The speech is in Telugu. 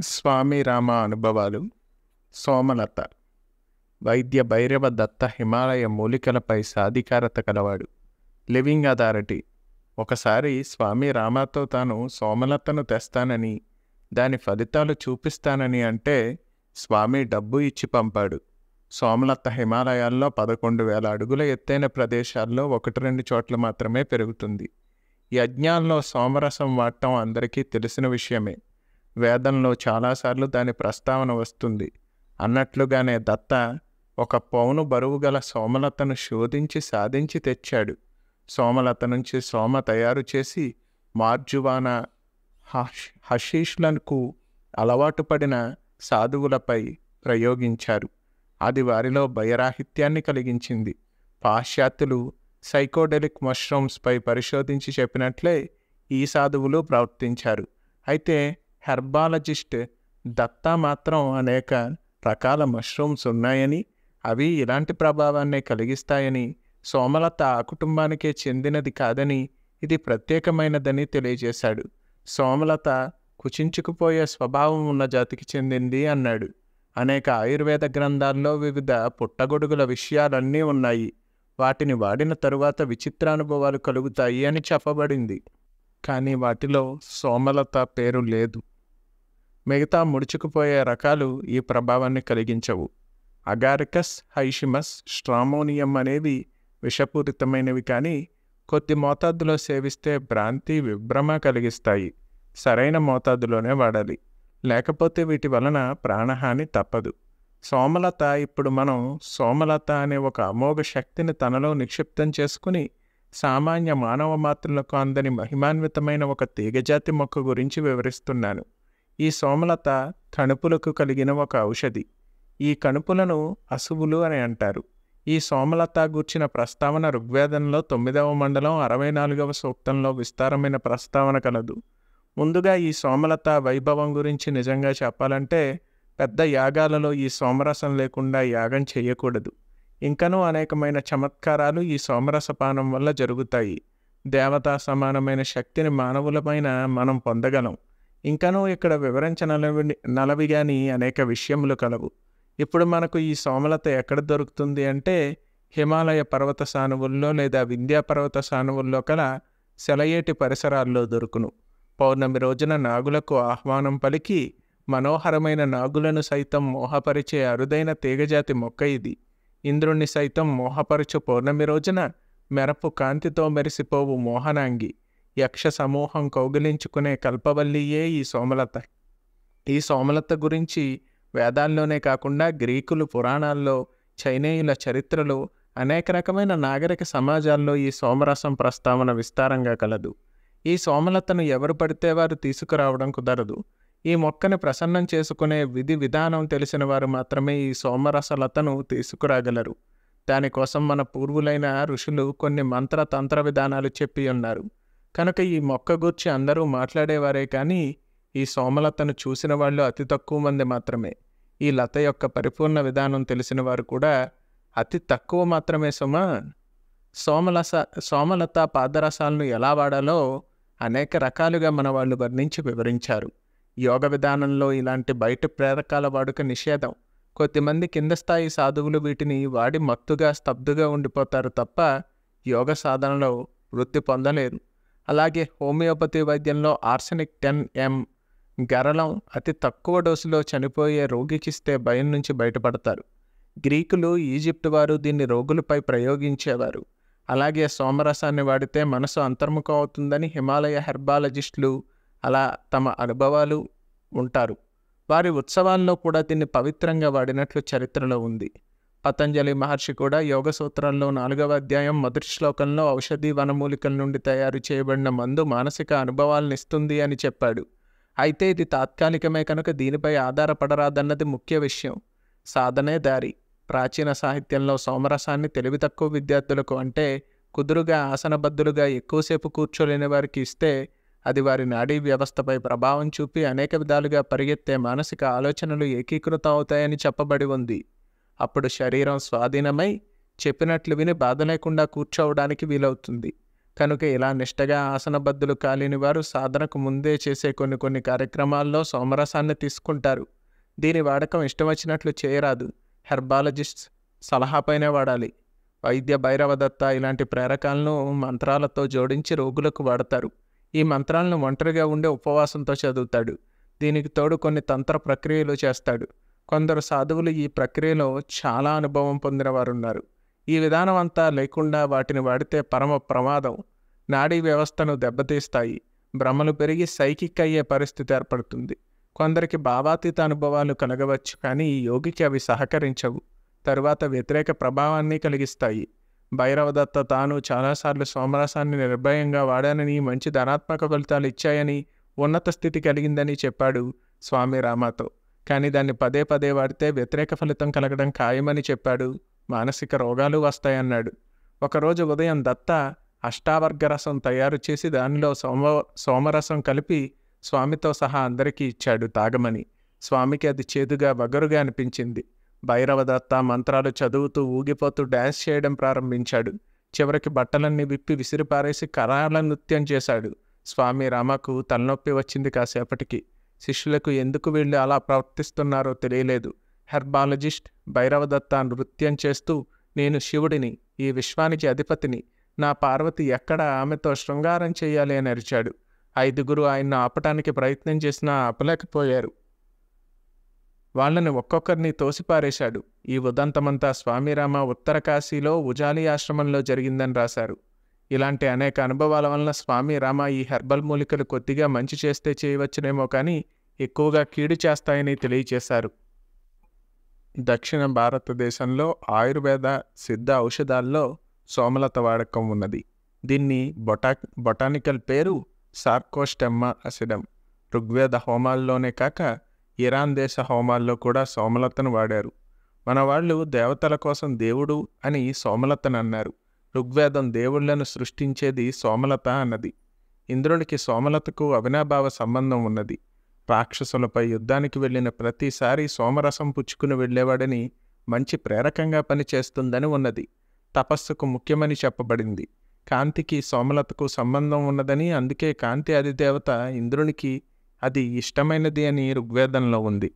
స్వామి రామ అనుభవాలు సోమలత వైద్య భైరవ దత్త హిమాలయ మూలికలపై సాధికారత కలవాడు. లివింగ్ అథారిటీ ఒకసారి స్వామి రామాతో తాను సోమలతను తెస్తానని దాని ఫలితాలు చూపిస్తానని అంటే స్వామి డబ్బు ఇచ్చి పంపాడు. సోమలత హిమాలయాల్లో పదకొండు వేల అడుగుల ఎత్తైన ప్రదేశాల్లో ఒకటి రెండు చోట్ల మాత్రమే పెరుగుతుంది. యజ్ఞాల్లో సోమరసం వాడటం అందరికీ తెలిసిన విషయమే. వేదంలో చాలాసార్లు దాని ప్రస్తావన వస్తుంది. అన్నట్లుగానే దత్త ఒక పౌను బరువు గల సోమలతను శోధించి సాధించి తెచ్చాడు. సోమలత నుంచి సోమ తయారు చేసి మార్జువానా హష్ హషీష్లకు అలవాటు పడిన సాధువులపై ప్రయోగించారు. అది వారిలో భయరాహిత్యాన్ని కలిగించింది. పాశ్చాత్యులు సైకోడెలిక్ మష్రూమ్స్పై పరిశోధించి చెప్పినట్లే ఈ సాధువులు ప్రవర్తించారు. అయితే హెర్బాలజిస్ట్ దత్తా మాత్రం అనేక రకాల మష్రూమ్స్ ఉన్నాయని అవి ఇలాంటి ప్రభావాన్నే కలిగిస్తాయని సోమలత ఆ కుటుంబానికే చెందినది కాదని ఇది ప్రత్యేకమైనదని తెలియజేశాడు. సోమలత కుచించుకుపోయే స్వభావం ఉన్న జాతికి చెందింది అన్నాడు. అనేక ఆయుర్వేద గ్రంథాల్లో వివిధ పుట్టగొడుగుల విషయాలన్నీ ఉన్నాయి. వాటిని వాడిన తరువాత విచిత్రానుభవాలు కలుగుతాయి అని చెప్పబడింది. కానీ వాటిలో సోమలత పేరు లేదు. మిగతా ముడుచుకుపోయే రకాలు ఈ ప్రభావాన్ని కలిగించవు. అగారికస్ హైషిమస్ స్ట్రామోనియం అనేవి విషపూరితమైనవి కానీ కొద్ది మోతాదులో సేవిస్తే భ్రాంతి విభ్రమ కలిగిస్తాయి. సరైన మోతాదులోనే వాడాలి. లేకపోతే వీటి వలన ప్రాణహాని తప్పదు. సోమలత ఇప్పుడు మనం సోమలత అనే ఒక అమోఘ శక్తిని తనలో నిక్షిప్తం చేసుకుని సామాన్య మానవ మాత్రులకు అందని మహిమాన్వితమైన ఒక తీగజాతి మొక్క గురించి వివరిస్తున్నాను. ఈ సోమలత కణుపులకు కలిగిన ఒక ఔషధి. ఈ కణుపులను అసువులు అని అంటారు. ఈ సోమలత గూర్చిన ప్రస్తావన ఋగ్వేదంలో తొమ్మిదవ మండలం అరవై నాలుగవ సూక్తంలో విస్తారమైన ప్రస్తావన కలదు. ముందుగా ఈ సోమలత వైభవం గురించి నిజంగా చెప్పాలంటే పెద్ద యాగాలలో ఈ సోమరసం లేకుండా యాగం చేయకూడదు. ఇంకనూ అనేకమైన చమత్కారాలు ఈ సోమరసపానం వల్ల జరుగుతాయి. దేవతా సమానమైన శక్తిని మానవులమైన మనం పొందగలం. ఇంకనూ ఇక్కడ వివరించనలవి నలవిగాని అనేక విషయములు కలవు. ఇప్పుడు మనకు ఈ సోమలత ఎక్కడ దొరుకుతుంది అంటే హిమాలయ పర్వత సానువుల్లో లేదా వింధ్యా పర్వత సానువుల్లో కల సెలయేటి పరిసరాల్లో దొరుకును. పౌర్ణమి రోజున నాగులకు ఆహ్వానం పలికి మనోహరమైన నాగులను సైతం మోహపరిచే అరుదైన తీగజాతి మొక్క ఇది. ఇంద్రుణ్ణి సైతం మోహపరచు పౌర్ణమి రోజున మెరపు కాంతితో మెరిసిపోవు మోహనాంగి. యక్ష సమూహం కౌగిలించుకునే కల్పవల్లియే ఈ సోమలత. ఈ సోమలత గురించి వేదాల్లోనే కాకుండా గ్రీకులు పురాణాల్లో చైనేయుల చరిత్రలో అనేక రకమైన నాగరిక సమాజాల్లో ఈ సోమరసం ప్రస్తావన విస్తారంగా కలదు. ఈ సోమలతను ఎవరు పడితే వారు తీసుకురావడం కుదరదు. ఈ మొక్కని ప్రసన్నం చేసుకునే విధి విధానం తెలిసిన వారు మాత్రమే ఈ సోమరసలతను తీసుకురాగలరు. దానికోసం మన పూర్వులైన ఋషులు కొన్ని మంత్ర తంత్ర విధానాలు చెప్పి ఉన్నారు. కనుక ఈ మొక్క గూర్చి అందరూ మాట్లాడేవారే కానీ ఈ సోమలతను చూసిన వాళ్ళు అతి తక్కువ మంది మాత్రమే. ఈ లత యొక్క పరిపూర్ణ విధానం తెలిసిన వారు కూడా అతి తక్కువ మాత్రమే సుమా. సోమలస సోమలత పాదరసాలను ఎలా వాడాలో అనేక రకాలుగా మన వాళ్ళు వర్ణించి వివరించారు. యోగ విధానంలో ఇలాంటి బయట ప్రేరకాల వాడుక నిషేధం. కొద్దిమంది కింద స్థాయి సాధువులు వీటిని వాడి మత్తుగా స్తబ్దుగా ఉండిపోతారు తప్ప యోగ సాధనలో వృత్తి పొందలేరు. అలాగే హోమియోపతి వైద్యంలో ఆర్సెనిక్ టెన్ ఎం గరళం అతి తక్కువ డోసులో చనిపోయే రోగికిస్తే భయం నుంచి బయటపడతారు. గ్రీకులు ఈజిప్ట్ వారు దీన్ని రోగులపై ప్రయోగించేవారు. అలాగే సోమరసాన్ని వాడితే మనసు అంతర్ముఖం అవుతుందని హిమాలయ హెర్బాలజిస్టులు అలా తమ అనుభవాలు ఉంటారు. వారి ఉత్సవాల్లో కూడా దీన్ని పవిత్రంగా వాడినట్లు చరిత్రలో ఉంది. పతంజలి మహర్షి కూడా యోగ సూత్రంలో నాలుగవ అధ్యాయం మొదటి శ్లోకంలో ఔషధి వనమూలికల నుండి తయారు చేయబడిన మందు మానసిక అనుభవాలను ఇస్తుంది అని చెప్పాడు. అయితే ఇది తాత్కాలికమే కనుక దీనిపై ఆధారపడరాదన్నది ముఖ్య విషయం. సాధనే దారి. ప్రాచీన సాహిత్యంలో సోమరసాన్ని తెలివి తక్కువ విద్యార్థులకు అంటే కుదురుగా ఆసనబద్ధులుగా ఎక్కువసేపు కూర్చోలేని వారికి ఇస్తే అది వారి నాడీ వ్యవస్థపై ప్రభావం చూపి అనేక విధాలుగా పరిగెత్తే మానసిక ఆలోచనలు ఏకీకృతం అవుతాయని చెప్పబడి ఉంది. అప్పుడు శరీరం స్వాధీనమై చెప్పినట్లు విని బాధ లేకుండా కూర్చోవడానికి వీలవుతుంది. కనుక ఇలా నిష్టగా ఆసనబద్ధులు కాలేని వారు సాధనకు ముందే చేసే కొన్ని కొన్ని కార్యక్రమాల్లో సోమరసాన్ని తీసుకుంటారు. దీని వాడకం ఇష్టం వచ్చినట్లు చేయరాదు హెర్బాలజిస్ట్ సలహాపైనే వాడాలి. వైద్య భైరవదత్త ఇలాంటి ప్రేరకాలను మంత్రాలతో జోడించి రోగులకు వాడతారు. ఈ మంత్రాలను ఒంటరిగా ఉండే ఉపవాసంతో చదువుతాడు. దీనికి తోడు కొన్ని తంత్ర ప్రక్రియలు చేస్తాడు. కొందరు సాధువులు ఈ ప్రక్రియలో చాలా అనుభవం పొందిన వారు ఉన్నారు ఈ విధానం అంతా లేకుండా వాటిని వాడితే పరమ ప్రమాదం. నాడీ వ్యవస్థను దెబ్బతీస్తాయి. భ్రమలు పెరిగి సైకిక్ అయ్యే పరిస్థితి ఏర్పడుతుంది. కొందరికి భావాతీత అనుభవాలు కలగవచ్చు కానీ ఈ యోగికి అవి సహకరించవు. తరువాత వ్యతిరేక ప్రభావాన్ని కలిగిస్తాయి. భైరవదత్త తాను చాలాసార్లు సోమరసాన్ని నిర్భయంగా వాడానని మంచి ధనాత్మక ఫలితాలు ఇచ్చాయని ఉన్నత స్థితి కలిగిందని చెప్పాడు స్వామి రామాతో. కానీ దాన్ని పదే పదే వాడితే వ్యతిరేక ఫలితం కలగడం ఖాయమని చెప్పాడు. మానసిక రోగాలు వస్తాయన్నాడు. ఒకరోజు ఉదయం దత్త అష్టావర్గ రసం తయారు చేసి దానిలో సోమ సోమరసం కలిపి స్వామితో సహా అందరికీ ఇచ్చాడు తాగమని. స్వామికి అది చేదుగా వగరుగా అనిపించింది. భైరవదత్త మంత్రాలు చదువుతూ ఊగిపోతూ డ్యాన్స్ చేయడం ప్రారంభించాడు. చివరికి బట్టలన్నీ విప్పి విసిరిపారేసి కరాల నృత్యం చేశాడు. స్వామి రామకు తలనొప్పి వచ్చింది కాసేపటికి. శిష్యులకు ఎందుకు వీళ్ళు అలా ప్రవర్తిస్తున్నారో తెలియలేదు. హెర్బాలజిస్ట్ భైరవదత్త నృత్యం చేస్తూ నేను శివుడిని ఈ విశ్వానికి అధిపతిని నా పార్వతి ఎక్కడ ఆమెతో శృంగారం చేయాలి అని అరిచాడు. ఐదుగురు ఆయన్ను ఆపటానికి ప్రయత్నం చేసినా ఆపలేకపోయారు. వాళ్ళని ఒక్కొక్కరిని తోసిపారేశాడు. ఈ ఉదంతమంతా స్వామిరామ ఉత్తర కాశీలో ఉజాలి ఆశ్రమంలో జరిగిందని రాశారు. ఇలాంటి అనేక అనుభవాల వలన స్వామి రామ ఈ హెర్బల్ మూలికలు కొద్దిగా మంచి చేస్తే చేయవచ్చునేమో కానీ ఎక్కువగా కీడు చేస్తాయని తెలియచేశారు. దక్షిణ భారతదేశంలో ఆయుర్వేద సిద్ధ ఔషధాల్లో సోమలత వాడకం ఉన్నది. దీన్ని బొటా బొటానికల్ పేరు సార్కోస్టెమ్మా అసిడమ్ ఋగ్వేద హోమాల్లోనే కాక ఇరాన్ దేశ హోమాల్లో కూడా సోమలతను వాడారు. మన వాళ్ళు దేవతల కోసం దేవుడు అని సోమలతను అన్నారు ఋగ్వేదం దేవుళ్ళను సృష్టించేది సోమలత అన్నది. ఇంద్రుడికి సోమలతకు అవినాభావ సంబంధం ఉన్నది. రాక్షసులపై యుద్ధానికి వెళ్ళిన ప్రతిసారి సోమరసం పుచ్చుకుని వెళ్ళేవాడని మంచి ప్రేరకంగా పనిచేస్తుందని ఉన్నది. తపస్సుకు ముఖ్యమని చెప్పబడింది. కాంతికి సోమలతకు సంబంధం ఉన్నదని అందుకే కాంతి అధిదేవత ఇంద్రునికి అది ఇష్టమైనది అని ఋగ్వేదంలో ఉంది.